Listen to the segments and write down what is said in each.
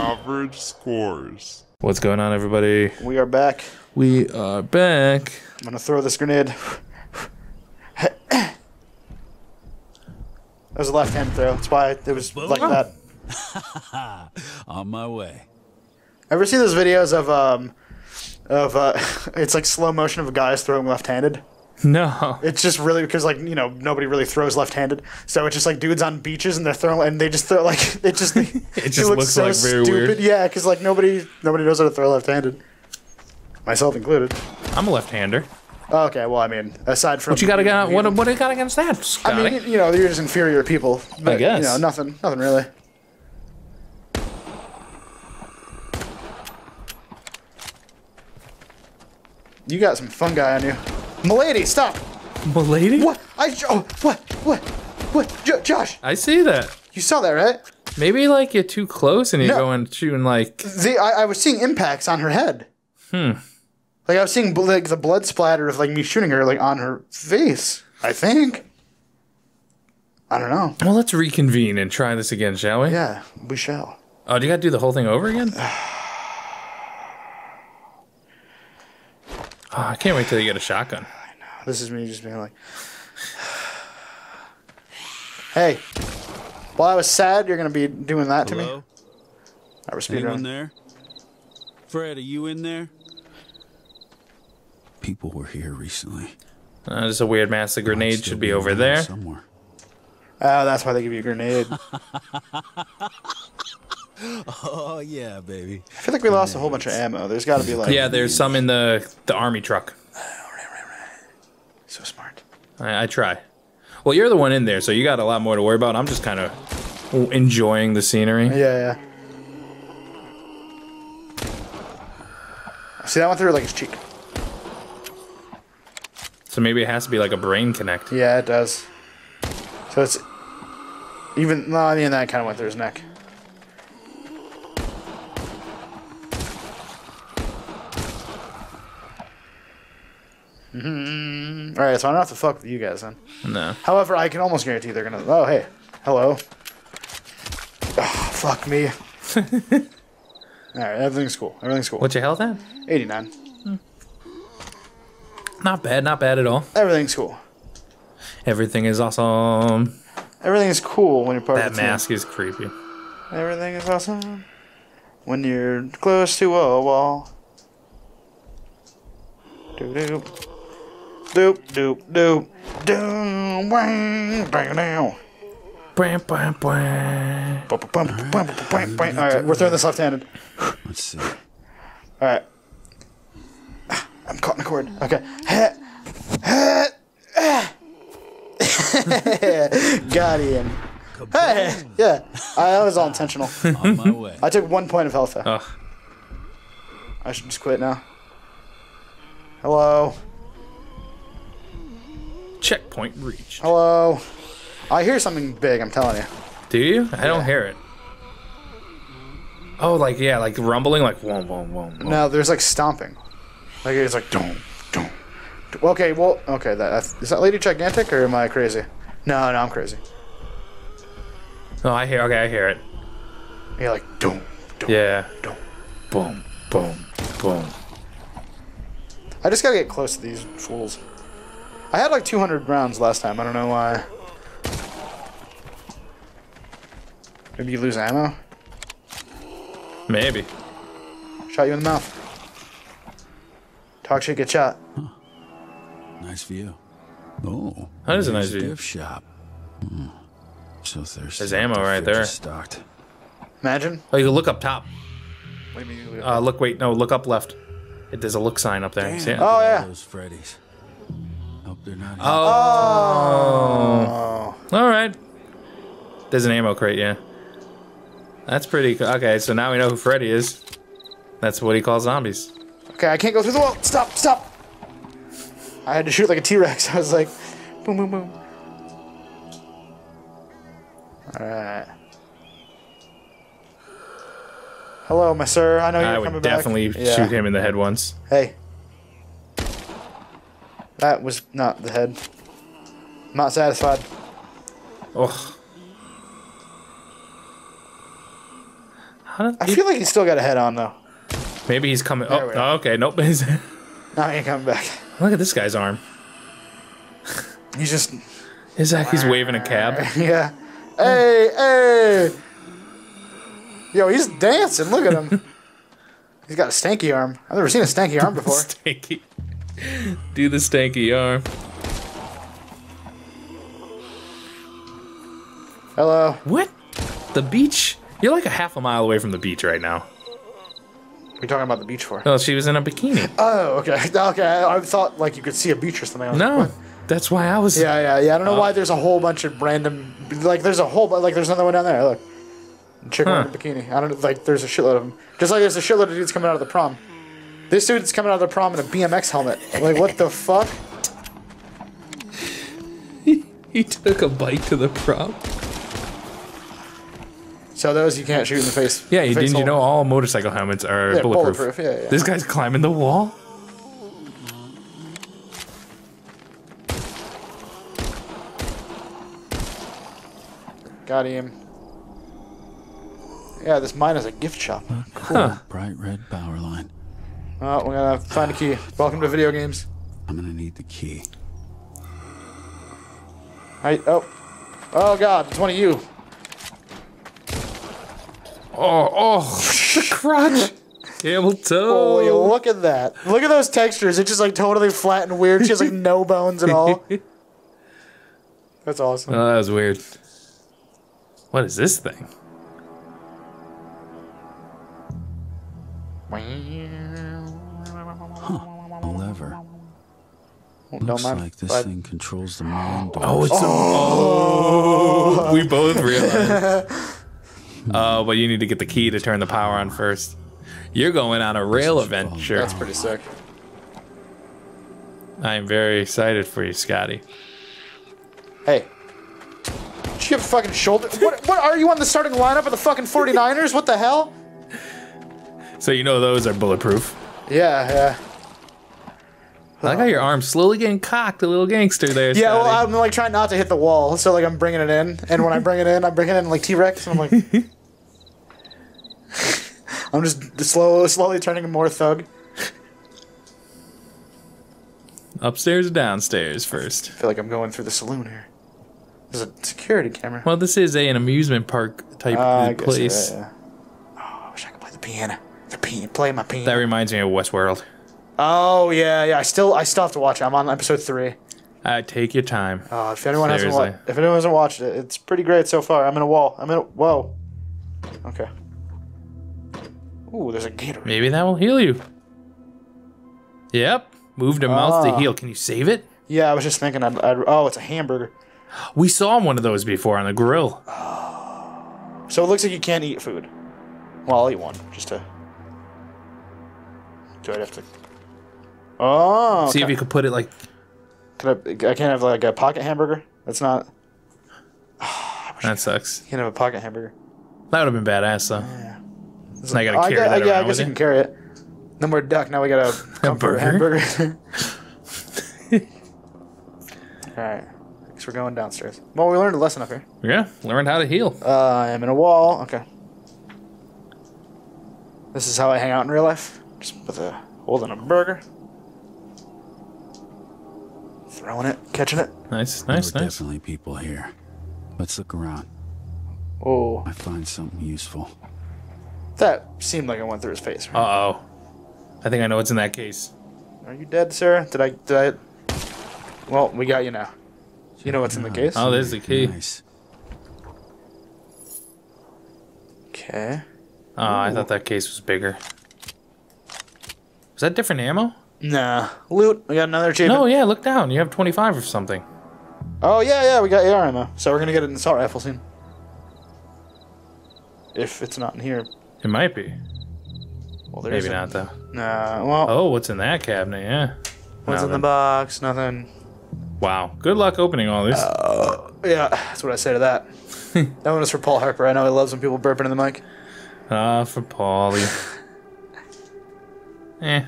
average scores. What's going on, everybody? We are back. We are back. I'm gonna throw this grenade. that was a left-hand throw. That's why it was like that. On my way. Ever see those videos of um, of uh, it's like slow motion of a guys throwing left-handed. No. It's just really because like you know nobody really throws left-handed, so it's just like dudes on beaches and they're throwing and they just throw like it just it just looks, like, very weird. Yeah, because like nobody nobody knows how to throw left-handed, myself included. I'm a left-hander. Okay, well I mean aside from What you got against? What what do you got against that, I mean you know you're just inferior people. But, guess. you know nothing nothing really. You got some fungi on you. Milady, stop! Milady? What? I oh what what what? Jo- Josh, I see that. you saw that right? Maybe like you're too close and you're No. going shooting like. The I, I was seeing impacts on her head. Hmm. Like I was seeing like the blood splatter of like me shooting her like on her face. I think. I don't know. Well, let's reconvene and try this again, shall we? Yeah, we shall. Oh, do you got to do the whole thing over again? Oh, I can't wait till you get a shotgun. This is me just being like, "Hey, while I was sad, you're gonna be doing that to me." I was Anyone speedrunning. there? Fred, are you in there? People were here recently. Uh, there's a weird mass. The grenade Still should be be over there. somewhere. Oh, that's why they give you a grenade. Oh yeah, baby. I feel like we lost a whole bunch of ammo. There's got to be like, Yeah, there's some in the the army truck. so smart. I, I try. Well, you're the one in there, so you got a lot more to worry about. I'm just kind of enjoying the scenery. Yeah, yeah. See that one through like his cheek. So maybe it has to be like a brain connect. Yeah, it does. So it's even. No, I mean that kind of went through his neck. Mhm. All right, so I don't have to fuck with you guys then. No. However, I can almost guarantee they're gonna. Oh, hey, hello. Oh, fuck me. All right, everything's cool. Everything's cool. What's your health at? 89. Not bad. Not bad at all. Everything's cool. Everything is awesome. Everything is cool when you're part That of the team. mask is creepy. Everything is awesome when you're close to a wall. Doop doop. Doop doop doop. Doom wang bang now. Bam, bam, bam. Bum, bum, bum, bum, bum, bum. Alright, we're throwing this left handed. Let's see. Alright. I'm caught in a cord. Okay. Heh. Heh. Ah. Got him. Hey! Yeah. I, that was all intentional. On my way. I took one point of health though. Ugh. I should just quit now. Hello. Checkpoint reached. Hello. I hear something big, I'm telling you. Do you? I don't hear it. Oh, like yeah, like rumbling, like whoa, whoa, whoa. whoa. No, there's like stomping. Like it's like don't, don't. Okay, well, okay, that that's- is that lady gigantic or am I crazy? No, no, I'm crazy. Oh, I hear. Okay, I hear it. You're like don't, don't, Yeah. don't. Boom, boom, boom. I just gotta get close to these fools. I had like 200 rounds last time. I don't know why. Maybe you lose ammo. Maybe. Shot you in the mouth. Talk shit, get shot. Nice view. Oh, That is a nice view. gift shop. Hmm. So thirsty. There's ammo The right there. Stocked. Imagine. Oh, you can look up top. What do you mean? Uh, look, wait, no, look up left. It, there's a look sign up there. See it? Oh, yeah. Those Freddy's. Hope they're not. here. Oh. All right. There's an ammo crate, yeah. That's pretty. co- Okay, so now we know who Freddy is. That's what he calls zombies. Okay, I can't go through the wall. Stop, stop. I had to shoot like a T-Rex. I was like, boom, boom, boom. All right. Hello, my sir. I know you're I coming would back. definitely Yeah. shoot him in the head once. Hey. That was not the head. I'm not satisfied. Oh. How did I feel like he's still got a head on though. maybe he's coming. Oh, oh, okay. Nope. He's- Now he ain't coming back. Look at this guy's arm. He's just Is that he's waving a cab? yeah. Hey, hey. Yo, he's dancing. Look at him. he's got a stanky arm. I've never seen a stanky arm before. Stanky. Do the stanky arm. Hello. What? The beach? You're like a half a mile away from the beach right now. We talking about the beach for? Oh, she was in a bikini. Oh, okay. Okay. I, I thought like you could see a beach or something. Like, No, what? that's why I was. Yeah, yeah, yeah. I don't know uh, why there's a whole bunch of random like there's a whole like there's another one down there. Look, chick wearing a bikini. I don't like. There's a shitload of them. Just like there's a shitload of dudes coming out of the prom. This dude's coming out of the prom in a BMX helmet. Like what the fuck? He took a bike to the prom. So those you can't shoot in the face. Yeah, you face didn't you know all motorcycle helmets are Yeah, bulletproof. bulletproof, yeah, yeah. This guy's climbing the wall. Got him. Yeah, this mine is a gift shop. Cool. Bright red power line. Oh, we're gonna find a key. Welcome to video games. I'm gonna need the key. I oh, oh god, it's one of you. Oh, oh, the crotch. Camel toe. Holy, look at that! Look at those textures. It's just like totally flat and weird. She has like no bones at all. That's awesome. Oh, that was weird. What is this thing? Looks mind. like this but- thing controls the mind. Oh, it's a, oh. We both realized. Oh, but you need to get the key to turn the power on first. You're going on a rail adventure. That's pretty sick. I am very excited for you, Scotty. Hey. Did you have a fucking shoulder? What, what are you on the starting lineup of the fucking 49ers? What the hell? So you know those are bulletproof. Yeah, yeah. I like how your arm's slowly getting cocked, a little gangster there. Yeah, well, I'm like trying not to hit the wall, so like I'm bringing it in, and when I bring it in, I'm bringing it in like T-Rex, and I'm like, I'm just slow, slowly turning more thug. Upstairs or downstairs first? I feel like I'm going through the saloon here. There's a security camera. Well, this is a, an amusement park type Uh, I place. yeah. Oh, I wish I could play the piano. The piano, play my piano. That reminds me of Westworld. Oh yeah, yeah. I still, I still have to watch it. I'm on episode three. Uh, take your time. Uh, if anyone hasn't, wa- if anyone hasn't watched it, it's pretty great so far. I'm in a wall. I'm in a whoa. Okay. Ooh, there's a gator. Maybe that will heal you. Yep. Move to mouth to Ah. heal. Can you save it? Yeah, I was just thinking. I'd, I'd, oh, it's a hamburger. We saw one of those before on the grill. So it looks like you can't eat food. Well, I'll eat one just to. Do I have to? Oh, See if you could put it like. Can I, I can't have like a pocket hamburger. That's not. That sucks. You can have a pocket hamburger. That would have been badass though. Yeah. Now I gotta Oh, I carry guess, that yeah, I guess you can carry it. No more duck. Now we got a burger? hamburger. All right. Guess we're going downstairs. Well, we learned a lesson up here. Yeah, learned how to heal. Uh, I am in a wall. Okay. This is how I hang out in real life. Just with a holding a burger, throwing it, catching it. Nice, There nice, were nice. definitely people here. Let's look around. Oh, I find something useful. that seemed like it went through his face. Uh oh. I think I know what's in that case. Are you dead, sir? Did I? Did I? Well, we got you now. You know what's in the case? Oh, there's the key. Nice. Okay. Oh, I thought that case was bigger. Was that different ammo? Nah. Loot. We got another achievement. No, yeah, look down. You have 25 or something. Oh yeah, yeah. We got AR ammo. So we're gonna get an assault rifle soon. If it's not in here. It might be. Well, there Maybe isn't. not, though. Nah. Well, Oh, what's in that cabinet? Yeah. what's Now in the box? Nothing. Wow. Good luck opening all this. Yeah, that's what I say to that. that one is for Paul Harper. I know he loves when people burping in the mic. Ah, for Paulie. eh.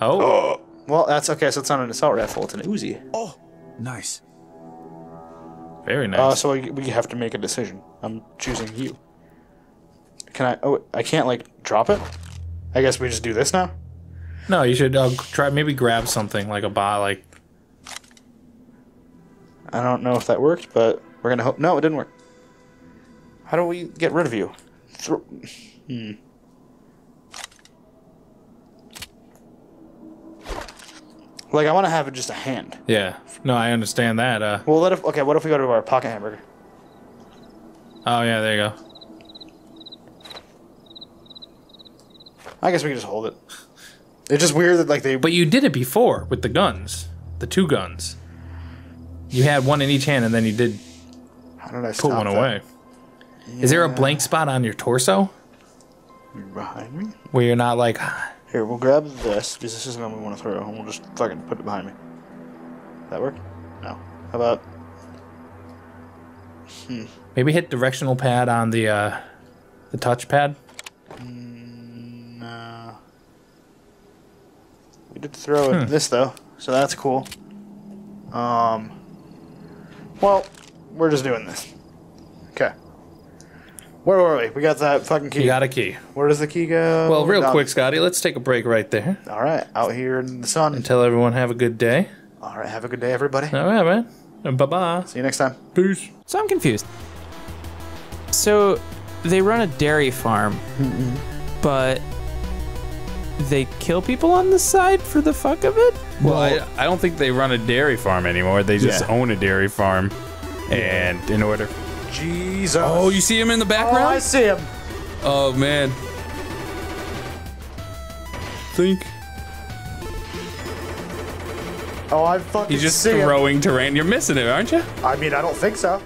Oh, Well, that's okay. So it's not an assault rifle. It's an Uzi. Oh, nice. very nice. Uh, so we, we have to make a decision. I'm choosing you. Can I? Oh, I can't like drop it. I guess we just do this now. No, you should uh, try maybe grab something like a bot, like I don't know if that worked, but we're gonna hope. No, it didn't work. How do we get rid of you? Thro- hmm. Like I want to have just a hand. yeah. No, I understand that. Uh, Well, what if? Okay, what if we go to our pocket hamburger? oh yeah, there you go. I guess we can just hold it. It's just weird that like they. But you did it before with the guns, the two guns. You had one in each hand, and then you did How did I put one away. Is there a blank spot on your torso behind me? where you're not like? Here, we'll grab this because this isn't what we want to throw, and we'll just fucking put it behind me. That work? No. How about? Hmm. Maybe hit directional pad on the uh, the touchpad. No. We did throw it this though, so that's cool. Um. Well, we're just doing this. Okay. Where were we? We got that fucking key. You got a key. Where does the key go? Well, real Down- quick, Scotty, let's take a break right there. All right, out here in the sun. And Tell everyone have a good day. All right, have a good day, everybody. All right, man. Bye bye. See you next time. Peace. So I'm confused. So they run a dairy farm, mm-hmm. but they kill people on the side for the fuck of it? Well, I, I don't think they run a dairy farm anymore. They just Yeah. own a dairy farm. And in order. Jesus. Oh, you see him in the Oh, I see him. Oh, man. Think. Oh, I fucking He's just see him. throwing terrain. You're missing it, aren't you? I mean, I don't think so.